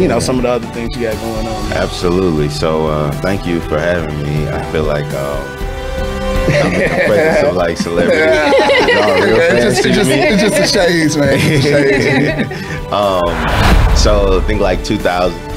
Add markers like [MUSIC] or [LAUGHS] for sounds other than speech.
you know some of the other things you got going on. Man. Absolutely. So uh, thank you for having me. I feel like uh, I'm in the presence of like celebrities. Y'all real it's, just, it's, just, it's just the shades, man. Shades. [LAUGHS] um, so I think like 2000,